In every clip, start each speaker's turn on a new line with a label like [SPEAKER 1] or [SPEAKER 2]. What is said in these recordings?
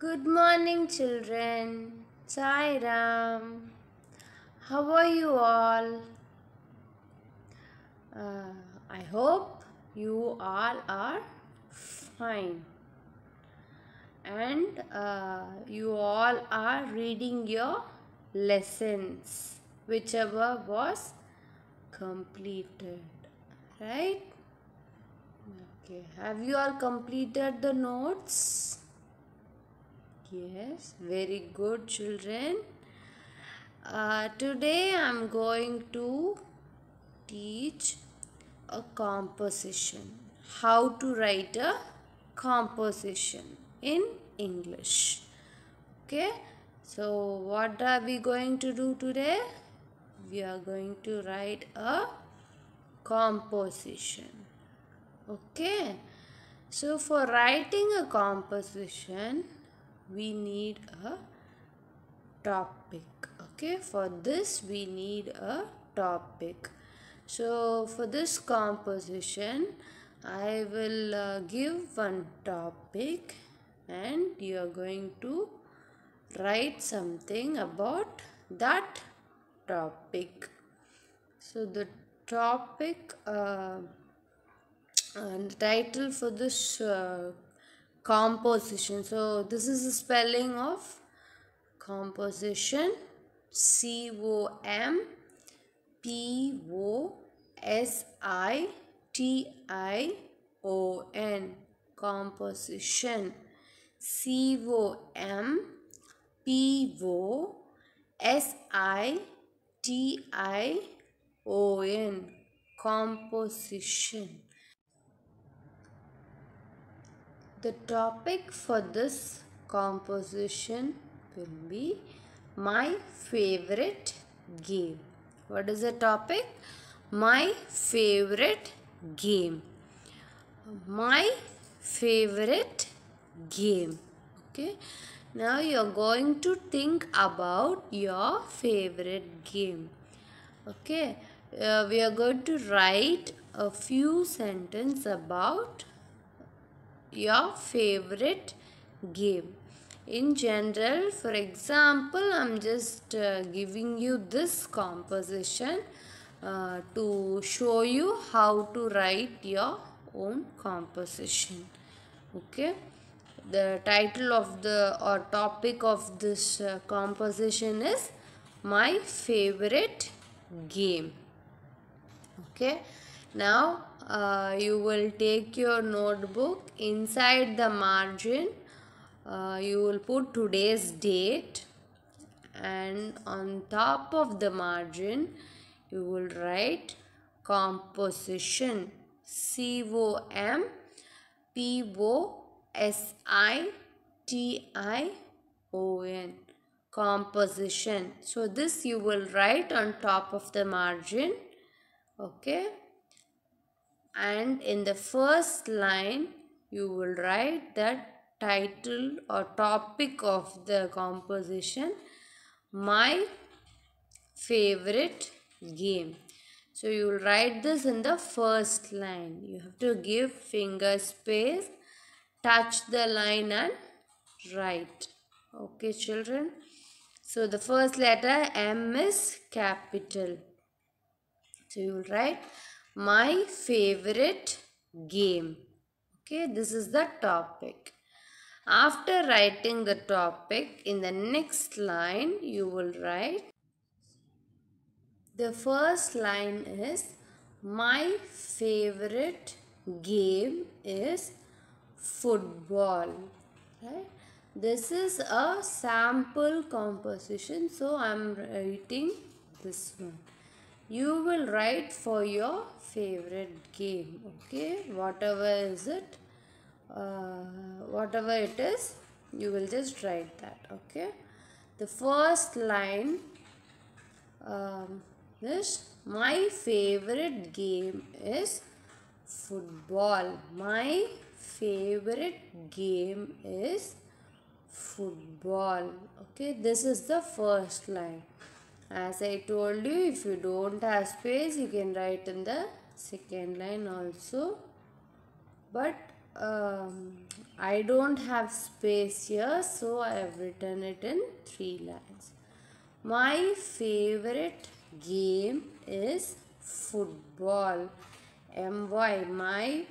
[SPEAKER 1] Good morning, children. Sai Ram. How are you all? Uh, I hope you all are fine. And uh, you all are reading your lessons, whichever was completed. Right? Okay. Have you all completed the notes? Yes, very good, children. Uh, today I'm going to teach a composition. How to write a composition in English. Okay, so what are we going to do today? We are going to write a composition. Okay, so for writing a composition, we need a topic okay? For this we need a topic. So for this composition i will uh, give one topic and you are going to write something about that topic. So the topic uh, and title for this uh, composition. So this is the spelling of composition. C o m p o s i t i o n. Composition. C o m p o s i t i o n. Composition The topic for this composition will be my favorite game. What is the topic? My favorite game. My favorite game. Okay. Now you are going to think about your favorite game. Okay. Uh, we are going to write a few sentences about your favorite game. In general for example i'm just uh, giving you this composition uh, to show you how to write your own composition. Okay? The title of the or topic of this uh, composition is my favorite game. Okay now uh, you will take your notebook inside the margin. Uh, you will put today's date and on top of the margin you will write composition C O M P O S I T I O N composition. So this you will write on top of the margin okay and in the first line you will write the title or topic of the composition my favorite game. So you will write this in the first line. You have to give finger space touch the line and write. Okay children? So the first letter m is capital. So you will write my favorite game. Okay this is the topic. After writing the topic in the next line you will write the first line is my favorite game is football. Right? This is a sample composition so i'm writing this one you will write for your favorite game okay? Whatever is it uh, whatever it is you will just write that okay? The first line um, is my favorite game is football. My favorite game is football. Okay this is the first line as I told you if you don't have space you can write in the second line also but um, I don't have space here so I have written it in three lines. My favorite game is football. MY my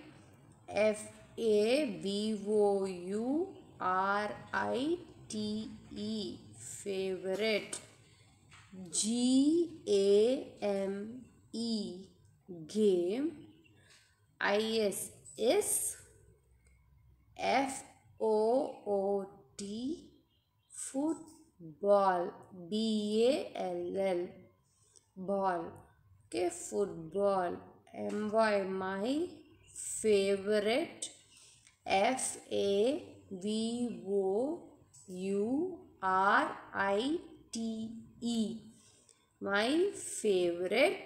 [SPEAKER 1] F A V O U R I T E favorite G A M E game I S is F O O T football B A L L ball okay football M Y my favorite F A V O U R I T E my favorite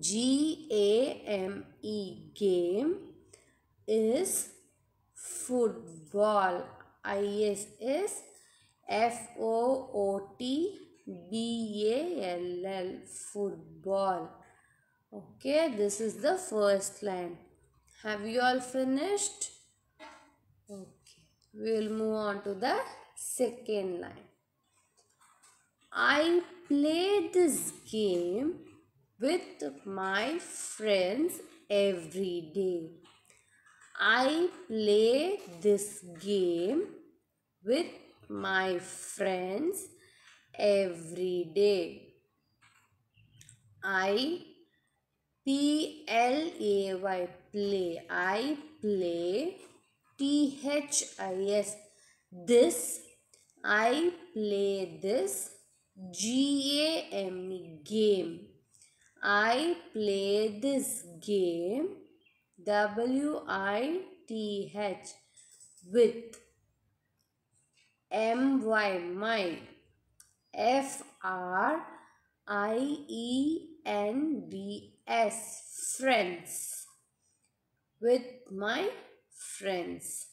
[SPEAKER 1] G A M E game is football. IS is F O O T B A L L football. Okay, this is the first line. Have you all finished? Okay, we will move on to the second line. I play this game with my friends every day. I play this game with my friends every day. I P L A Y play. I play T H I S this. I play this G A M game. I play this game W I T H with M Y my F R I E N D S friends with my friends.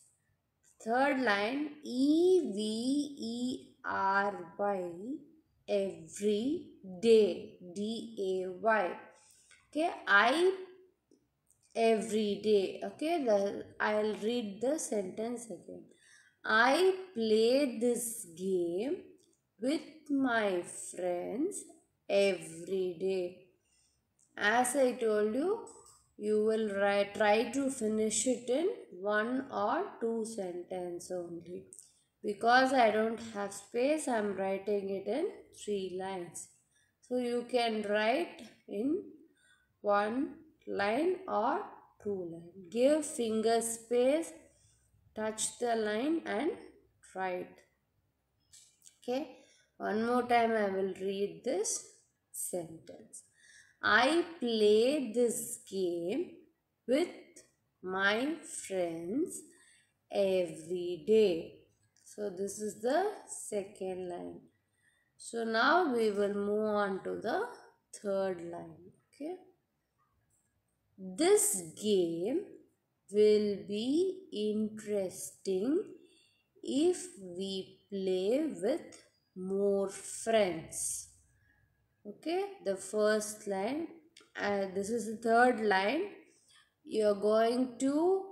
[SPEAKER 1] Third line E V E R Y every day D A Y. Okay, I every day. Okay, the I'll read the sentence again. I play this game with my friends every day. As I told you, you will try to finish it in one or two sentence only. Because I don't have space, I am writing it in three lines. So you can write in one line or two line. Give finger space, touch the line and write. Okay. One more time I will read this sentence. I play this game with my friends every day. So this is the second line. So now we will move on to the third line. Okay. This game will be interesting if we play with more friends. Okay, the first line, uh, this is the third line. You're going to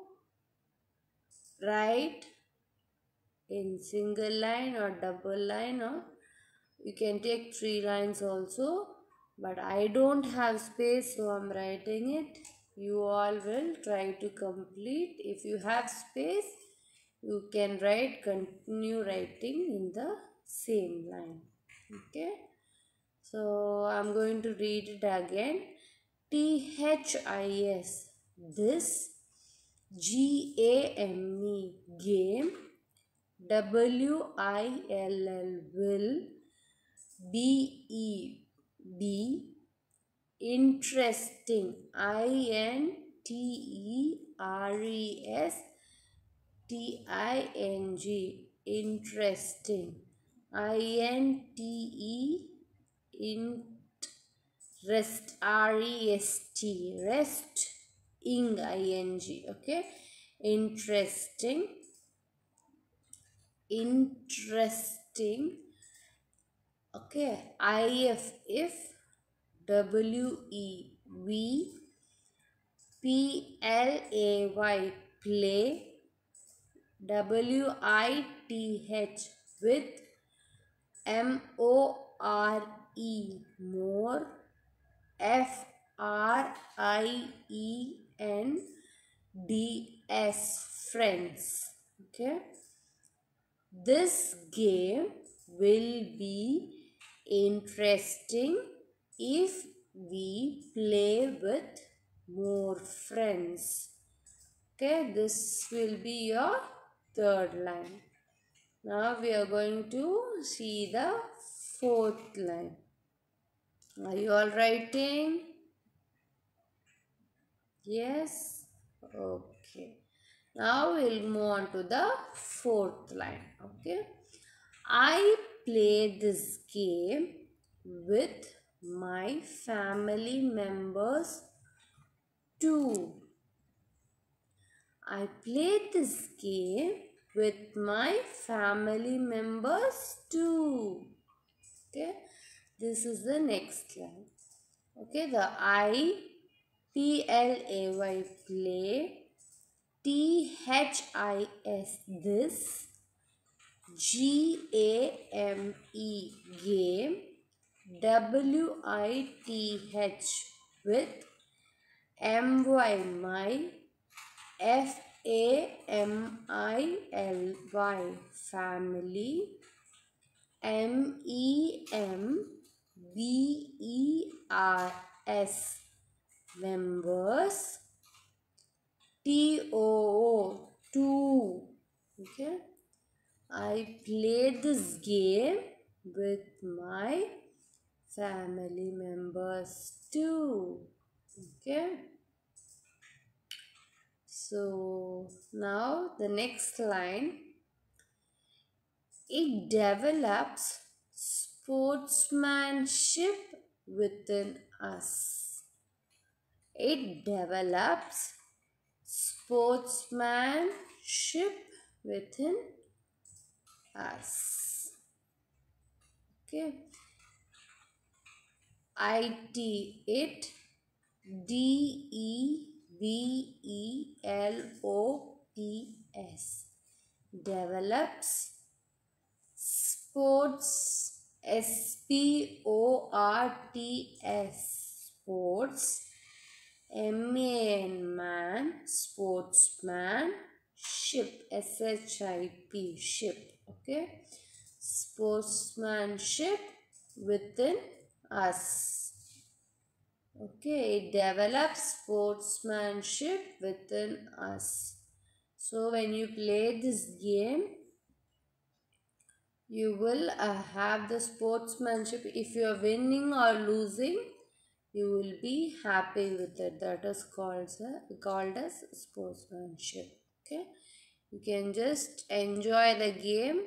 [SPEAKER 1] write in single line or double line or you can take three lines also but I don't have space so I'm writing it. You all will try to complete. If you have space you can write continue writing in the same line okay? So i'm going to read it again. T h i s this g a m e game w i l l will b e b interesting. I n t e r e s t i n g. Interesting. I n t e interest r e s t. Rest ing i n g. Okay? Interesting interesting. Okay if if W E V P L A Y play W I T H with M O R E more F R I E N D S friends. Okay this game will be interesting if we play with more friends. Okay this will be your third line. Now we are going to see the fourth line. Are you all writing? Yes? Okay now we'll move on to the fourth line okay i play this game with my family members too I play this game with my family members too. Okay, this is the next line. Okay, the I P L A Y play T H I S this G A M E game W I T H with M Y my F A M I L Y family M E M B E R S members T O O too. Okay. I played this game with my family members too. Okay. So now the next line. It develops sportsmanship within us. It develops sportsmanship within us. Okay. IT it. D E V E L O P S. Develops. Sports. S P O R T S. Sports A N man sportsman ship S H I P ship okay? Sportsmanship within us okay? It develops sportsmanship within us. So when you play this game you will uh, have the sportsmanship. If you are winning or losing you will be happy with it. That is called called as sportsmanship. Okay? You can just enjoy the game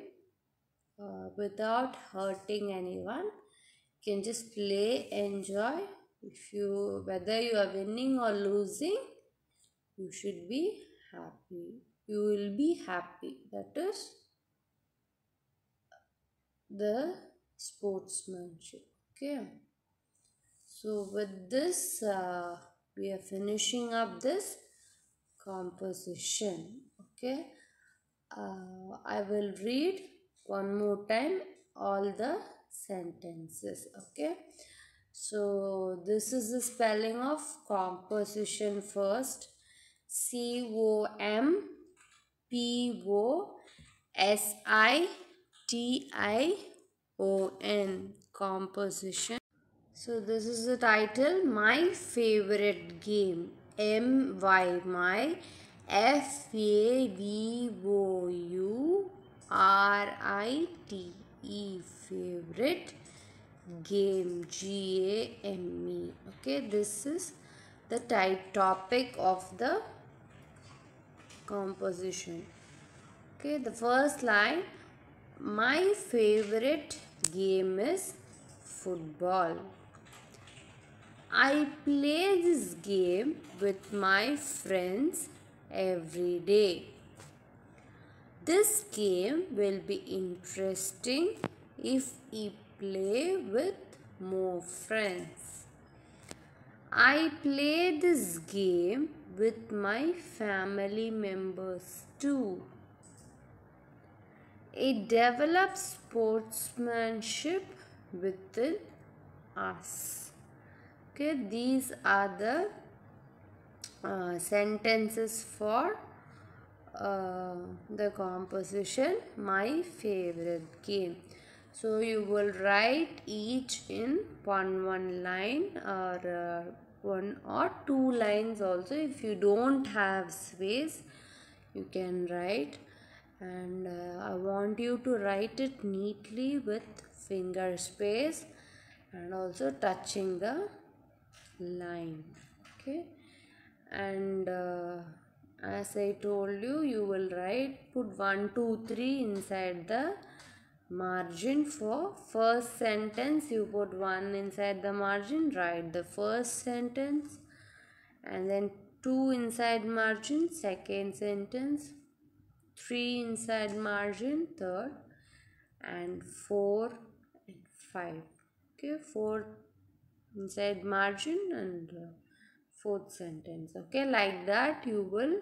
[SPEAKER 1] uh, without hurting anyone. You can just play enjoy. If you whether you are winning or losing you should be happy. You will be happy. That is the sportsmanship. Okay so with this uh, we are finishing up this composition okay uh, i will read one more time all the sentences okay so this is the spelling of composition first. C O M P O S I T I O N composition. So this is the title My Favorite Game. M Y my F A V O U R I T E. Favorite game. G A M E. Okay this is the type topic of the composition. Okay the first line my favorite game is football I play this game with my friends every day. This game will be interesting if we play with more friends. I play this game with my family members too. It develops sportsmanship within us. Okay, these are the uh, sentences for uh, the composition my favorite game. So you will write each in one one line or uh, one or two lines also. If you don't have space you can write. And uh, I want you to write it neatly with finger space and also touching the line okay? And uh, as I told you you will write put 1 2 3 inside the margin for first sentence. You put 1 inside the margin write the first sentence. And then 2 inside margin second sentence. 3 inside margin third. And 4 and 5 okay? 4 inside margin and uh, fourth sentence okay? Like that you will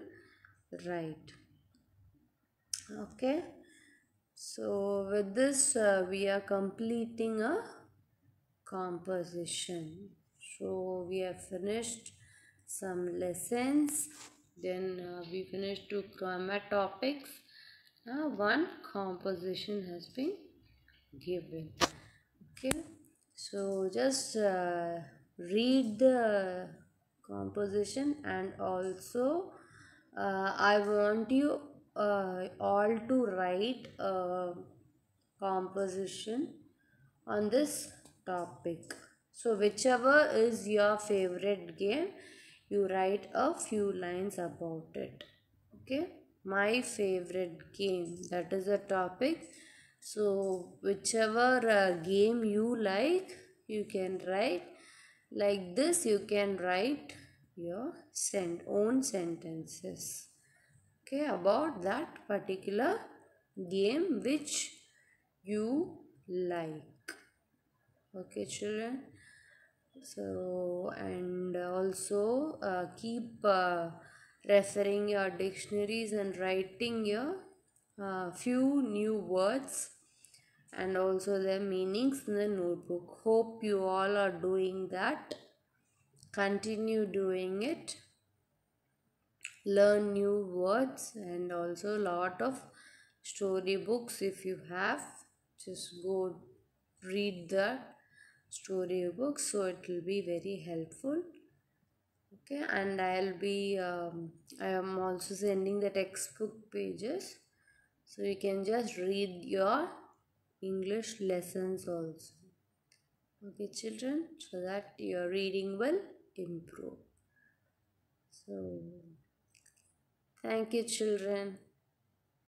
[SPEAKER 1] write okay? So with this uh, we are completing a composition. So we have finished some lessons then uh, we finished two grammar topics. Now one composition has been given okay so just uh, read the composition and also uh, I want you uh, all to write a composition on this topic. So whichever is your favorite game, you write a few lines about it. Okay, my favorite game that is a topic. So whichever uh, game you like, you can write. Like this. You can write your sent own sentences. Okay about that particular game which you like. Okay children. So and also uh, keep uh, referring your dictionaries and writing your uh, few new words and also their meanings in the notebook. Hope you all are doing that. Continue doing it. Learn new words and also a lot of storybooks if you have. Just go read the storybooks so it will be very helpful. Okay and i'll be um, i am also sending the textbook pages so you can just read your english lessons also okay children so that your reading will improve. So, thank you, children.